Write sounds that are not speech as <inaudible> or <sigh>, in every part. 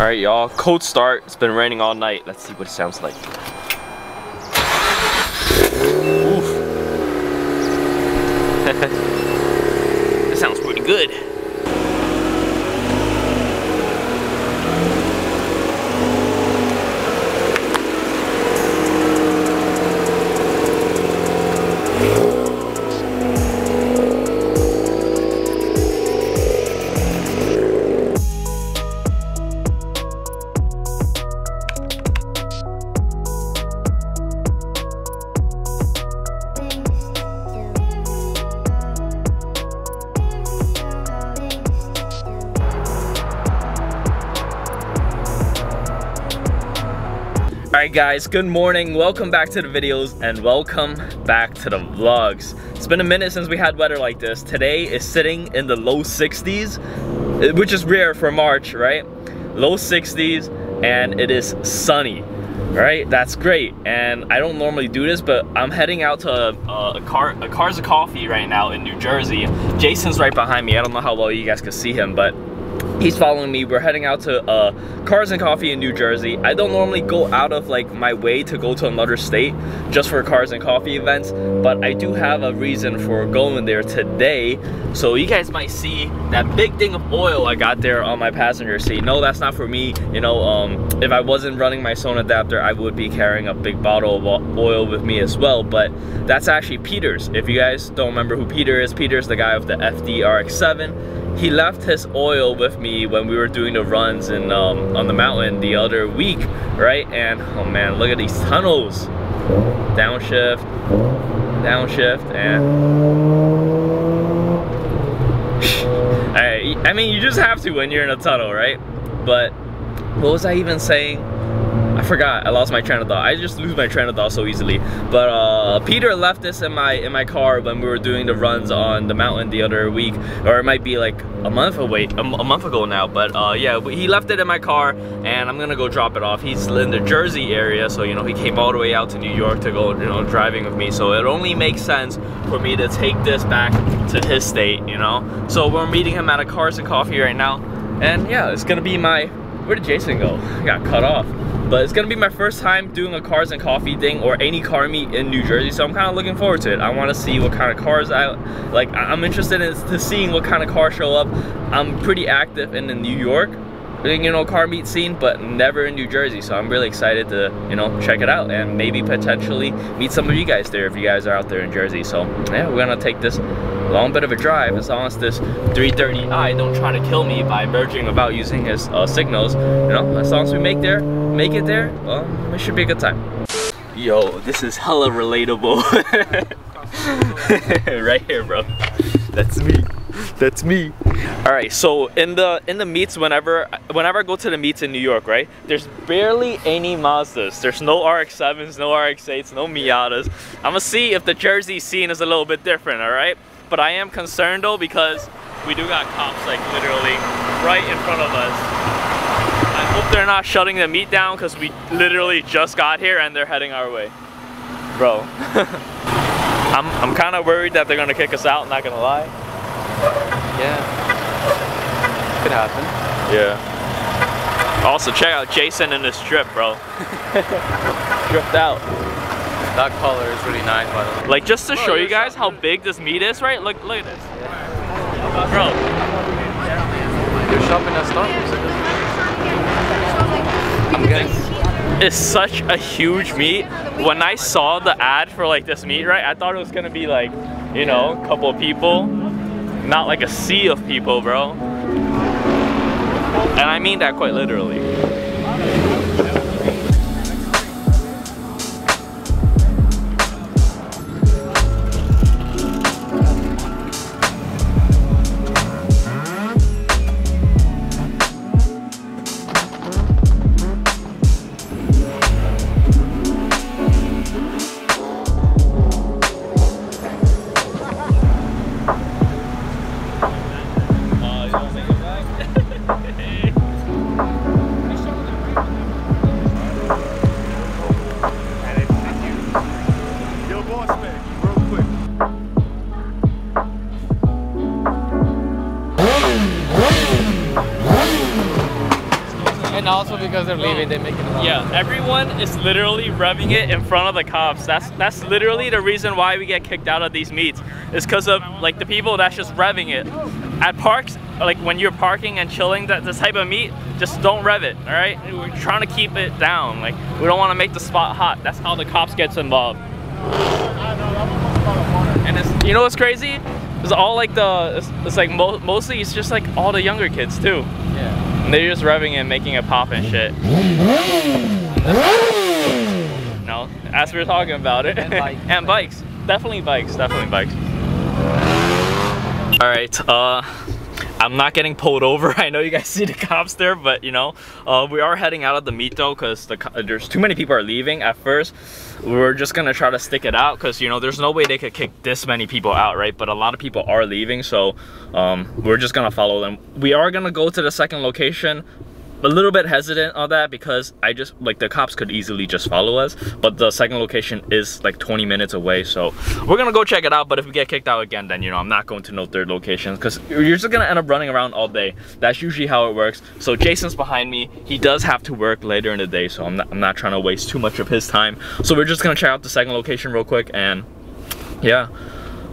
All right, y'all, cold start. It's been raining all night. Let's see what it sounds like. Alright guys, good morning, welcome back to the videos and welcome back to the vlogs. It's been a minute since we had weather like this. Today is sitting in the low 60s, eh, which is rare for March, right? Low 60s and it is sunny, right? That's great. And I don't normally do this, but I'm heading out to a, a, car, a Cars of Coffee right now in New Jersey. Jason's right behind me. I don't know how well you guys can see him, but he's following me. We're heading out to uh, cars and coffee in new jersey. I don't normally go out of like my way to go to another state just for cars and coffee events but i do have a reason for going there today. So you guys might see that big thing of oil i got there on my passenger seat. No that's not for me. You know um, if i wasn't running my Sona adapter i would be carrying a big bottle of oil with me as well but that's actually peter's. If you guys don't remember who peter is peter's the guy of the fd rx7 he left his oil with me when we were doing the runs in um, on the mountain the other week, right? And oh man, look at these tunnels. Downshift, downshift, and <sighs> I, I mean, you just have to when you're in a tunnel, right? But what was I even saying? I forgot. I lost my train of thought. I just lose my train of thought so easily. But uh, Peter left this in my in my car when we were doing the runs on the mountain the other week, or it might be like a month away, a, a month ago now. But uh, yeah, he left it in my car, and I'm gonna go drop it off. He's in the Jersey area, so you know he came all the way out to New York to go, you know, driving with me. So it only makes sense for me to take this back to his state, you know. So we're meeting him at a Cars and Coffee right now, and yeah, it's gonna be my. Where did Jason go? He got cut off. But it's gonna be my first time doing a cars and coffee thing or any car meet in New Jersey, so I'm kind of looking forward to it. I want to see what kind of cars I like. I'm interested in seeing what kind of cars show up. I'm pretty active in New York you know car meet scene but never in New Jersey so I'm really excited to you know check it out and maybe potentially meet some of you guys there if you guys are out there in Jersey. So yeah we're gonna take this long bit of a drive. As long as this 330i don't try to kill me by merging about using his uh, signals. You know as long as we make there make it there well it should be a good time. Yo this is hella relatable. <laughs> Right here bro. That's me. That's me all right so in the in the meets whenever whenever i go to the meets in new york right there's barely any mazdas. There's no rx-7s no rx-8s no miatas. I'm gonna see if the jersey scene is a little bit different all right? But i am concerned though because we do got cops like literally right in front of us. I hope they're not shutting the meet down because we literally just got here and they're heading our way. Bro. <laughs> I'm i'm kind of worried that they're gonna kick us out not gonna lie yeah. Could happen. Yeah. Also, check out Jason in this drip, bro. <laughs> Dripped out. That color is really nice, by the way. Like, just to show you guys how big this meet is, right? Look, look at this. Yeah. Bro. You're shopping at Starbucks. I'm getting... It's such a huge meet. When I saw the ad for like this meet, right, I thought it was gonna be like, you know, a couple of people not like a sea of people, bro. And I mean that quite literally. They're they make it. Yeah, everyone is literally revving it in front of the cops. That's that's literally the reason why we get kicked out of these meets. Is because of like the people that's just revving it. At parks, like when you're parking and chilling, that this type of meet, just don't rev it. All right, we're trying to keep it down. Like we don't want to make the spot hot. That's how the cops gets involved. And it's you know what's crazy? It's all like the it's, it's like mo mostly it's just like all the younger kids too. Yeah. And they're just revving and making it pop and shit. No, as we were talking about it. And bikes. <laughs> and bikes. Definitely bikes, definitely bikes. All right, uh, I'm not getting pulled over. <laughs> I know you guys see the cops there, but you know, uh, we are heading out of the though because the there's too many people are leaving. At first, We're just gonna try to stick it out because you know there's no way they could kick this many people out, right? But a lot of people are leaving, so um, we're just gonna follow them. We are gonna go to the second location. A little bit hesitant on that because I just like the cops could easily just follow us, but the second location is like 20 minutes away, so we're gonna go check it out. But if we get kicked out again, then you know I'm not going to no third location because you're just gonna end up running around all day. That's usually how it works. So Jason's behind me. He does have to work later in the day, so I'm not, I'm not trying to waste too much of his time. So we're just gonna check out the second location real quick, and yeah,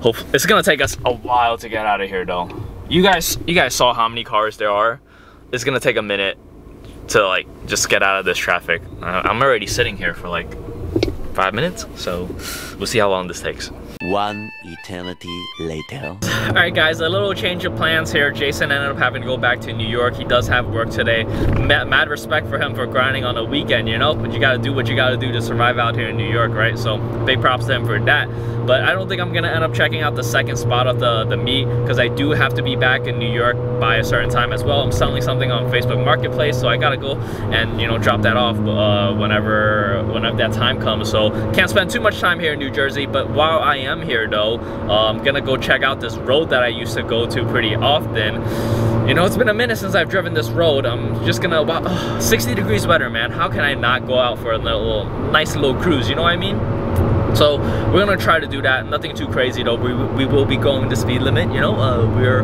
hope it's gonna take us a while to get out of here though. You guys, you guys saw how many cars there are. It's gonna take a minute to like just get out of this traffic. Uh, I'm already sitting here for like five minutes, so we'll see how long this takes. One eternity later. All right, guys, a little change of plans here. Jason ended up having to go back to New York. He does have work today. Mad, mad respect for him for grinding on a weekend, you know? But you gotta do what you gotta do to survive out here in New York, right? So big props to him for that. But I don't think I'm gonna end up checking out the second spot of the, the meet because I do have to be back in New York by a certain time as well. I'm selling something on Facebook Marketplace, so I gotta go and, you know, drop that off uh, whenever, whenever that time comes. So can't spend too much time here in New Jersey, but while I am here though, uh, I'm gonna go check out this road that I used to go to pretty often. You know, it's been a minute since I've driven this road. I'm just gonna, wow, ugh, <sighs> 60 degrees weather, man. How can I not go out for a little, nice little cruise, you know what I mean? So we're gonna try to do that. Nothing too crazy though. We, we will be going the speed limit. You know, uh, we're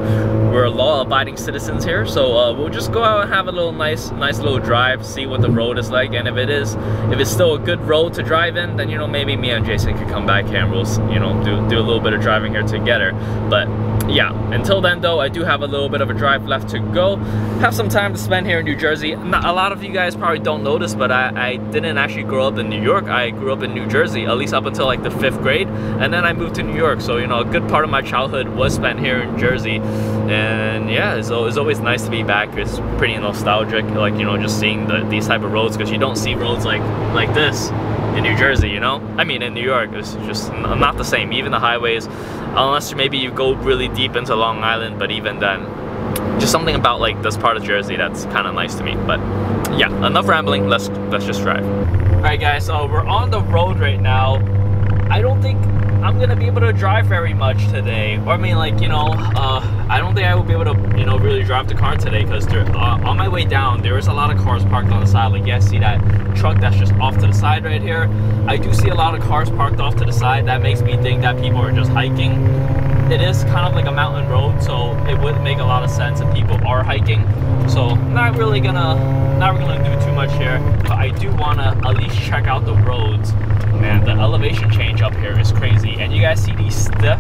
we're law-abiding citizens here. So uh, we'll just go out and have a little nice nice little drive, see what the road is like, and if it is if it's still a good road to drive in, then you know maybe me and Jason could come back here and we'll you know do do a little bit of driving here together. But yeah, until then though, I do have a little bit of a drive left to go. Have some time to spend here in New Jersey. Not, a lot of you guys probably don't notice, but I, I didn't actually grow up in New York. I grew up in New Jersey, at least up until like the fifth grade, and then I moved to New York. So you know, a good part of my childhood was spent here in Jersey, and yeah, it's, it's always nice to be back. It's pretty nostalgic, like you know, just seeing the, these type of roads because you don't see roads like like this in New Jersey, you know? I mean, in New York, it's just not the same. Even the highways, unless maybe you go really deep into Long Island, but even then, just something about like this part of Jersey that's kind of nice to me. But yeah, enough rambling. Let's let's just drive. All right, guys. So we're on the road right now. I don't think I'm gonna be able to drive very much today. Or I mean, like you know, uh, I don't think I will be able to, you know, really drive the car today because uh, on my way down there is a lot of cars parked on the side. Like, yeah, see that truck that's just off to the side right here. I do see a lot of cars parked off to the side. That makes me think that people are just hiking. It is kind of like a mountain road, so it would make a lot of sense if people are hiking. So not really gonna, not really gonna do too much here. But I do wanna at least check out the roads. Man, the elevation change up here is crazy. And you guys see these stiff,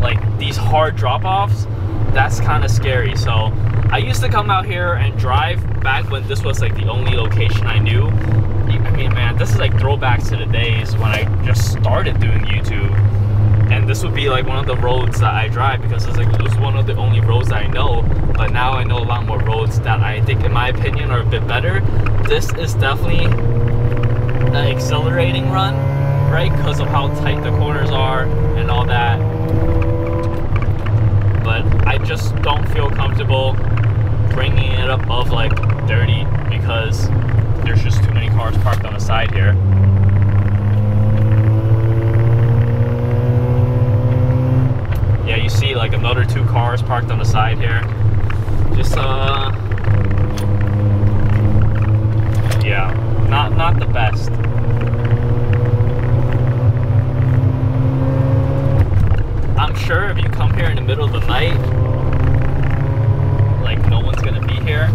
like these hard drop-offs? That's kind of scary. So I used to come out here and drive back when this was like the only location I knew. I mean, man, this is like throwbacks to the days when I just started doing YouTube and this would be like one of the roads that I drive because it's like it was one of the only roads that I know. But now I know a lot more roads that I think, in my opinion, are a bit better. This is definitely an exhilarating run, right? Because of how tight the corners are and all that. But I just don't feel comfortable bringing it above like 30 because there's just too many cars parked on the side here. yeah, you see like another two cars parked on the side here. Just uh yeah, not not the best. I'm sure if you come here in the middle of the night, like no one's gonna be here,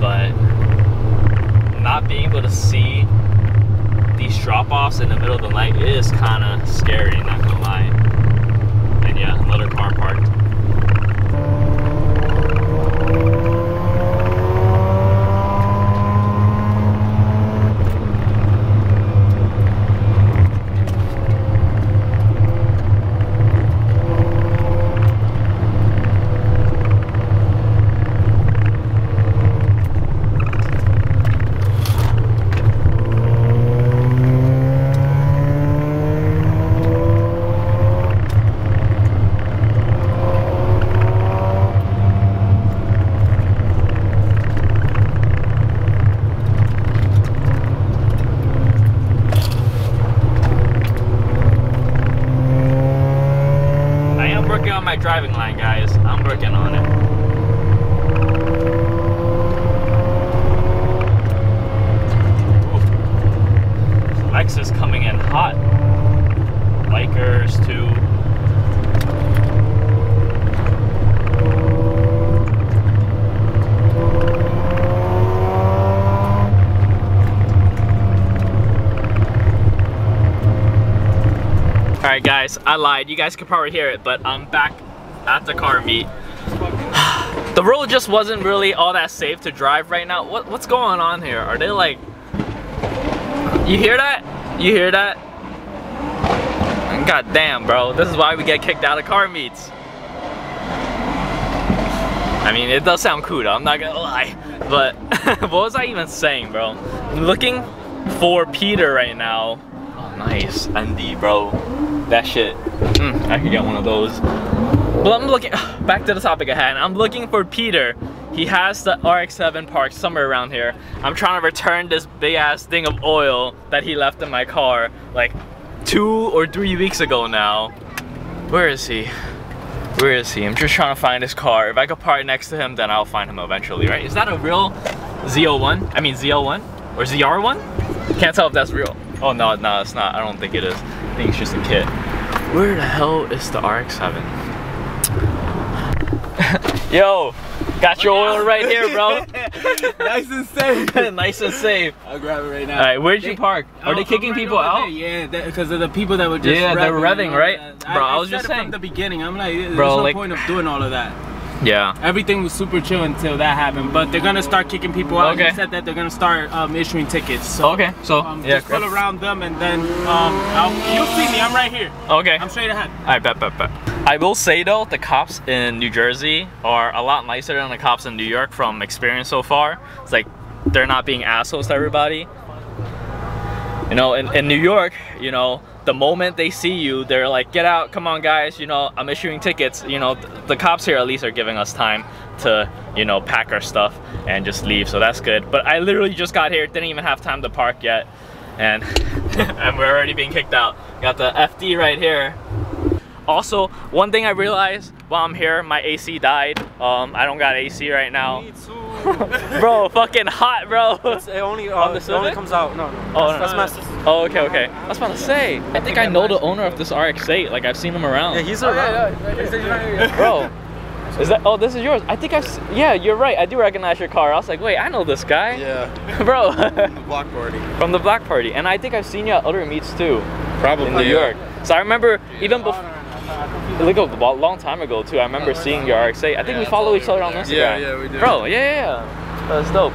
but not being able to see these drop-offs in the middle of the night, is kind of scary, not gonna lie. And yeah, another car parked. I am working on my driving line, guys. I'm working on it. Ooh. Lexus coming in hot. Bikers too. Alright guys, I lied. You guys could probably hear it, but I'm back at the car meet. <sighs> the road just wasn't really all that safe to drive right now. What, what's going on here? Are they like... You hear that? You hear that? God damn, bro. This is why we get kicked out of car meets. I mean, it does sound cool though, I'm not gonna lie. But <laughs> what was I even saying, bro? Looking for Peter right now. Nice. ND, bro. That shit. Mm, I could get one of those. Well, I'm looking, <sighs> back to the topic at hand. I'm looking for Peter. He has the RX-7 parked somewhere around here. I'm trying to return this big ass thing of oil that he left in my car like two or three weeks ago now. Where is he? Where is he? I'm just trying to find his car. If I could park next to him, then I'll find him eventually, right? Is that a real Z01? I mean ZL1? Or ZR1? Can't tell if that's real. Oh no, no, it's not. I don't think it is. I think it's just a kit. Where the hell is the RX-7? <laughs> Yo, got your oil right here, bro. <laughs> nice and safe. <laughs> nice and safe. I'll grab it right now. All right, where'd you park? Are they oh, kicking right people out? there, Yeah, because of the people that were just Yeah, they're revving, and all right? that. Bro, I was just it from the beginning. I'm like, there's Bro, no like- point of doing all of that. Yeah. Everything was super chill until that happened. But they're gonna start kicking people out. Okay. He said that they're gonna start um, issuing tickets. So Okay, so um, yeah. just pull around them and then um, I'll, you'll see me. I'm right here. Okay. I'm straight ahead. I bet, bet, bet. I will say though, the cops in New Jersey are a lot nicer than the cops in New York from experience so far. It's like they're not being assholes to everybody. You know, in, in New York, you know, the moment they see you, they're like, get out, come on guys, you know, I'm issuing tickets. You know, th- the cops here at least are giving us time to, you know, pack our stuff and just leave, so that's good. But I literally just got here, didn't even have time to park yet. And, <laughs> and we're already being kicked out. Got the FD right here. Also, one thing I realized while I'm here, my AC died. Um, I don't got AC right now. <laughs> bro, fucking hot, bro. It only, uh, On the it only comes out. No, no. Oh, that's, no. that's Master's. Oh, okay, okay. I was about to say, I think I know the owner of this RX-8. Like, I've seen him around. Yeah, he's around. <laughs> Bro, is that? Oh, this is yours. I think I've. s- Yeah, you're right. I do recognize your car. I was like, wait, I know this guy. Yeah, <laughs> Bro, From the block party. from the Black Party, and I think I've seen you at other meets too Probably in New York. So I remember even before. Like a long time ago too. I remember seeing your RX-8. I think we follow each other on Instagram. Yeah, yeah, we do. Bro, yeah, yeah, yeah. That's dope.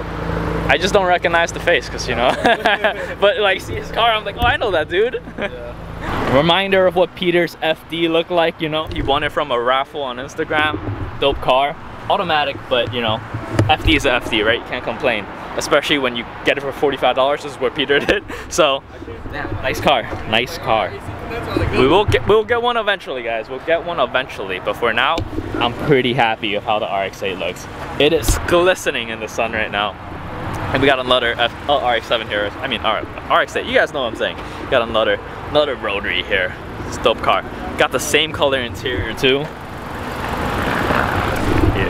I just don't recognize the face, cause you know. <laughs> but like, see his car, I'm like, oh, I know that dude. <laughs> Reminder of what Peter's FD looked like. You know, he won it from a raffle on Instagram. Dope car, automatic, but you know, FD is a FD, right? You can't complain. Especially when you get it for $45. This is what Peter <laughs> did. So, nice car, nice car. We will get we'll get one eventually, guys. We'll get one eventually. But for now, I'm pretty happy with how the RX-8 looks. It is glistening in the sun right now. And we got another F uh, oh, RX-7 here. I mean, R RX-8. You guys know what I'm saying. Got another another rotary here. It's dope car. Got the same color interior too.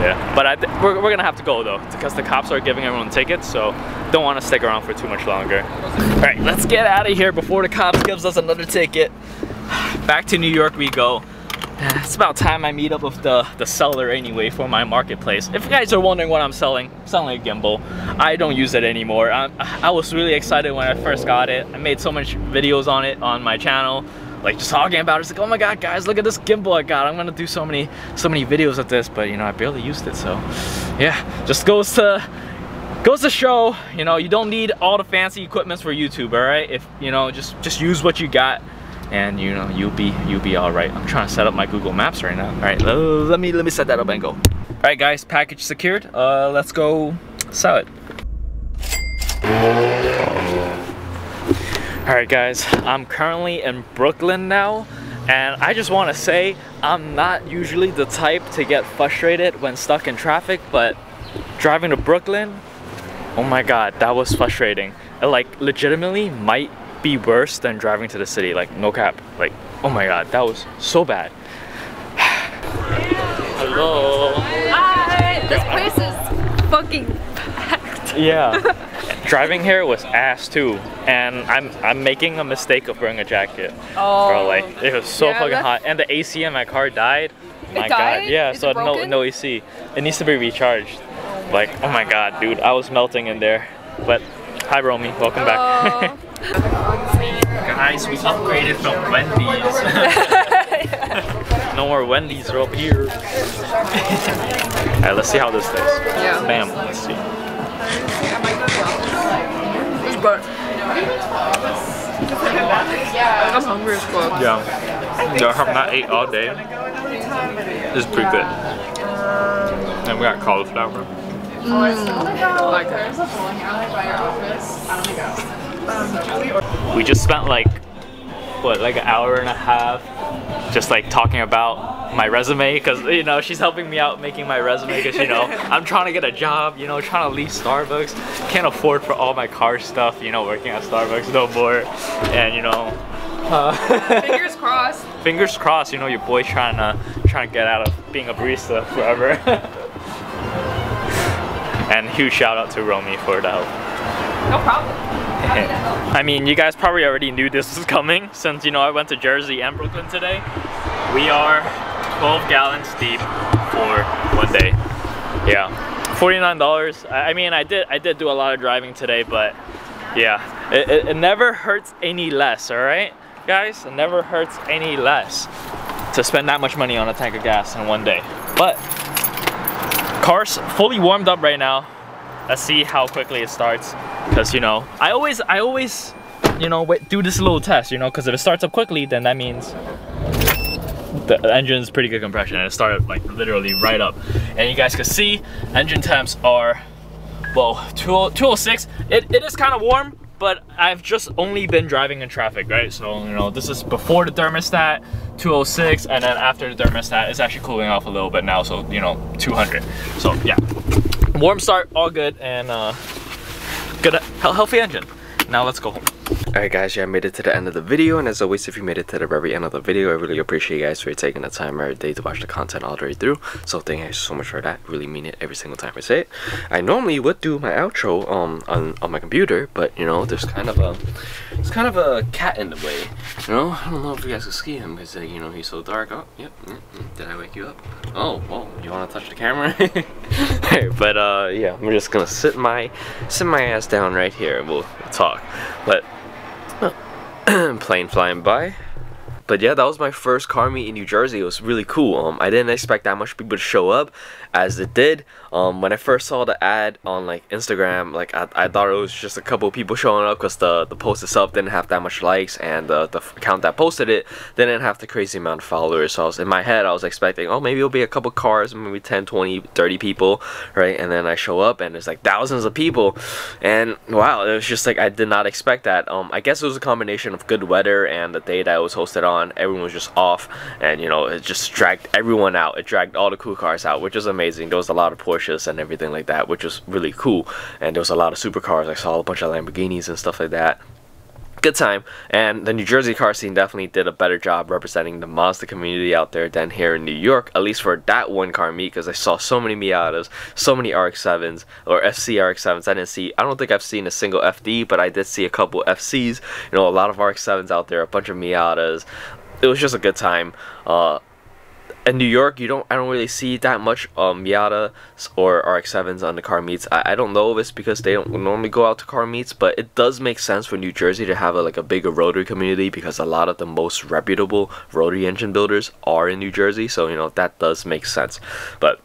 Yeah, but th- we're, we're gonna have to go though because the cops are giving everyone tickets, so don't want to stick around for too much longer. All right, let's get out of here before the cops gives us another ticket. <sighs> Back to New York we go. <sighs> it's about time I meet up with the, the seller anyway for my marketplace. If you guys are wondering what I'm selling, I'm selling a gimbal. I don't use it anymore. I, <sighs> I was really excited when I first got it. I made so much videos on it on my channel like just talking about it. It's like, oh my god, guys, look at this gimbal I got. I'm gonna do so many, so many videos of this, but you know, I barely used it. So, yeah, just goes to goes to show, you know, you don't need all the fancy equipments for YouTube. All right, if you know, just just use what you got and you know you'll be you'll be all right i'm trying to set up my google maps right now all right let me let me set that up and go all right guys package secured uh let's go sell it all right guys i'm currently in brooklyn now and i just want to say i'm not usually the type to get frustrated when stuck in traffic but driving to brooklyn oh my god that was frustrating it like legitimately might be worse than driving to the city. Like, no cap. Like, oh my god, that was so bad. <sighs> Hello. Hi. This place is fucking packed. Yeah. <laughs> driving here was ass too, and I'm I'm making a mistake of wearing a jacket. Oh. Bro, like it was so Yeah, fucking that's- hot, and the AC in my car died. My died? god, yeah. Is so it no no AC. It needs to be recharged. Like, oh my god, dude, I was melting in there. But hi, Romy, welcome back. <laughs> Guys, we upgraded from Wendy's. <laughs> no more Wendy's are up here. <laughs> Alright, let's see how this tastes. Yeah. Bam, let's see. It's good. I'm hungry as fuck. Yeah. Yeah, I have not ate all day. This is pretty good. Um, and we got cauliflower. Mm. I like it. Um, we just spent like, what, like an hour and a half just like talking about my resume because you know she's helping me out making my resume because you know <laughs> I'm trying to get a job you know trying to leave Starbucks can't afford for all my car stuff you know working at Starbucks no more and you know uh, <laughs> Fingers crossed. fingers crossed you know your boy trying to trying to get out of being a barista forever <laughs> and huge shout out to Romy for the help No problem. I mean, you guys probably already knew this was coming since, you know, I went to Jersey and Brooklyn today. We are 12 gallons deep for one day. Yeah. $49. I mean, I did I did do a lot of driving today, but yeah, it, it, it never hurts any less, all right? Guys, it never hurts any less to spend that much money on a tank of gas in one day. But car's fully warmed up right now. Let's see how quickly it starts. Cause you know, I always, I always, you know, do this little test, you know, cause if it starts up quickly, then that means the engine's pretty good compression and it started like literally right up. And you guys can see engine temps are, well, 20 206. It, it is kind of warm, but I've just only been driving in traffic, right? So, you know, this is before the thermostat, 206, and then after the thermostat, it's actually cooling off a little bit now, so, you know, 200. So, yeah. Warm start, all good, and uh, good, healthy engine. Now let's go home. Alright guys, yeah, I made it to the end of the video, and as always, if you made it to the very end of the video, I really appreciate you guys for taking the time every day to watch the content all the way through. So thank you so much for that. Really mean it every single time I say it. I normally would do my outro um on, on my computer, but you know, there's kind of a there's kind of a cat in the way. You know, I don't know if you guys can see him because uh, you know he's so dark. Oh, yep, yep, yep. Did I wake you up? Oh, well, you want to touch the camera? <laughs> But uh, yeah, I'm just gonna sit my sit my ass down right here and we'll talk. But <clears throat> plane flying by. But yeah, that was my first car meet in New Jersey. It was really cool. Um, I didn't expect that much people to show up, as it did. Um, when I first saw the ad on like Instagram, like I, I thought it was just a couple people showing up because the the post itself didn't have that much likes, and the the account that posted it didn't have the crazy amount of followers. So I was in my head, I was expecting, oh, maybe it'll be a couple cars, maybe 10, 20, 30 people, right? And then I show up, and there's like thousands of people, and wow, it was just like I did not expect that. Um, I guess it was a combination of good weather and the day that it was hosted on. Everyone was just off, and you know, it just dragged everyone out. It dragged all the cool cars out, which was amazing. There was a lot of Porsches and everything like that, which was really cool. And there was a lot of supercars. I saw a bunch of Lamborghinis and stuff like that good time and the new jersey car scene definitely did a better job representing the mazda community out there than here in new york at least for that one car meet because i saw so many miatas so many rx-7s or fc rx-7s i didn't see i don't think i've seen a single fd but i did see a couple fcs you know a lot of rx-7s out there a bunch of miatas it was just a good time uh in New York, you don't I don't really see that much um Miata or RX-7s on the car meets. I, I don't know if it's because they don't normally go out to car meets, but it does make sense for New Jersey to have a, like a bigger rotary community because a lot of the most reputable rotary engine builders are in New Jersey. So you know that does make sense. But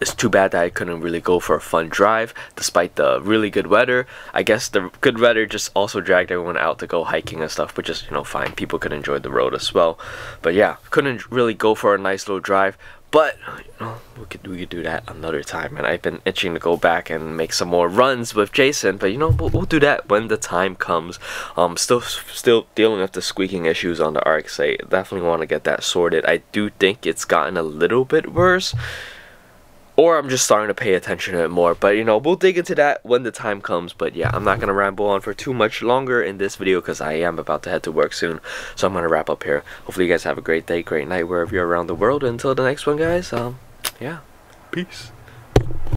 it's too bad that I couldn't really go for a fun drive despite the really good weather. I guess the good weather just also dragged everyone out to go hiking and stuff, which is, you know, fine. People could enjoy the road as well. But yeah, couldn't really go for a nice little drive. But you know, we could we could do that another time, and I've been itching to go back and make some more runs with Jason. But you know, we'll, we'll do that when the time comes. Um, still still dealing with the squeaking issues on the RX-8. Definitely want to get that sorted. I do think it's gotten a little bit worse or I'm just starting to pay attention to it more. But you know, we'll dig into that when the time comes. But yeah, I'm not gonna ramble on for too much longer in this video because I am about to head to work soon. So I'm gonna wrap up here. Hopefully you guys have a great day, great night wherever you're around the world. Until the next one, guys. Um, yeah, peace.